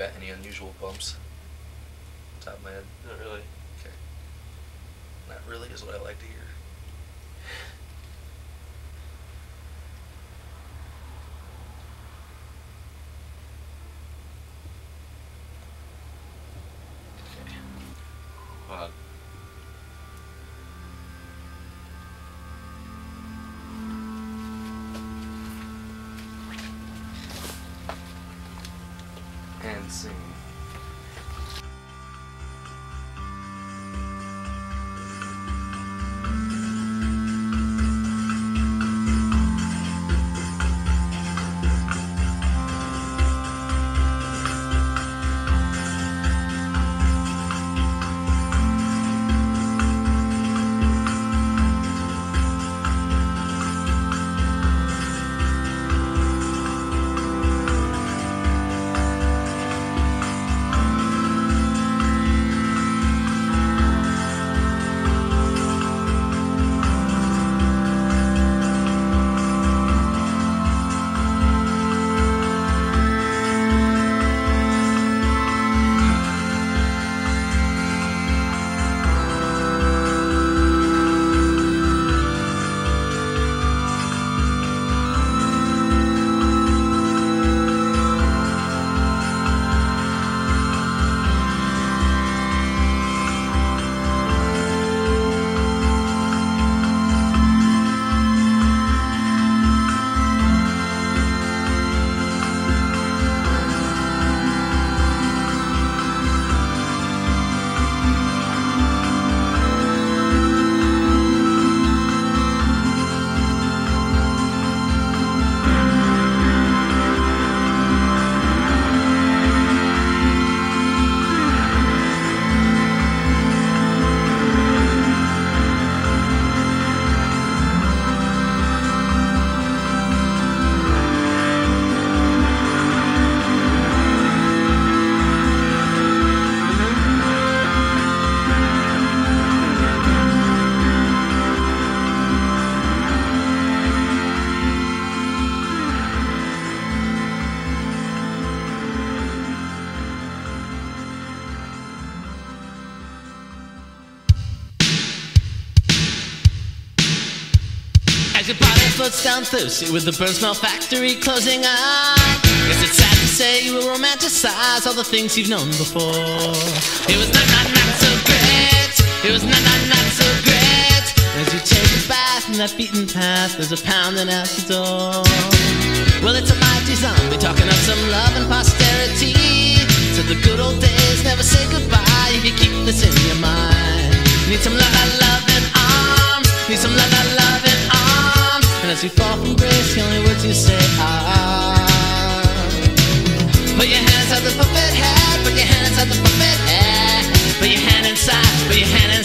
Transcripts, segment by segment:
got any unusual bumps? Top of my head. Not really. Okay. Not really is what I like to hear. And sing. As your body floats down thirsty with the burn smell factory closing up. Guess it's sad to say you will romanticize all the things you've known before. It was not, not, not so great. It was not, not, not so great. As you take a bath in that beaten path, there's a pounding at the door. Well, it's a mighty zombie talking of some love and posterity. So the good old days never say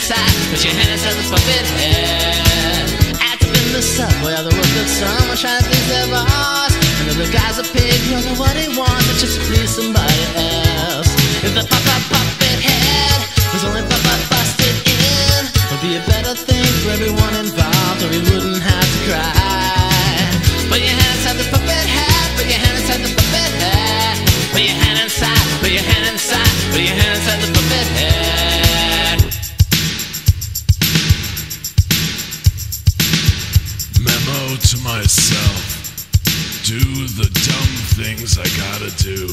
inside. Put your hand inside the puppet head. Act up in the subway, or the work of someone trying to please their boss. And the guy's a pig, you know what he wants, but just please somebody else. If the pop up puppet head was only pop busted in, would be a better thing for everyone Memo to myself. Do the dumb things I gotta do.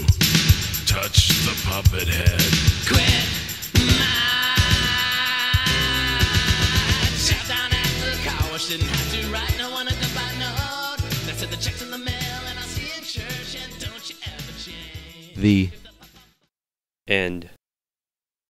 Touch the puppet head. Quit my shout down at the car wash. Didn't have to write no one a goodbye note. They said the check's in the mail and I'll see you in church. And don't you ever change. The end.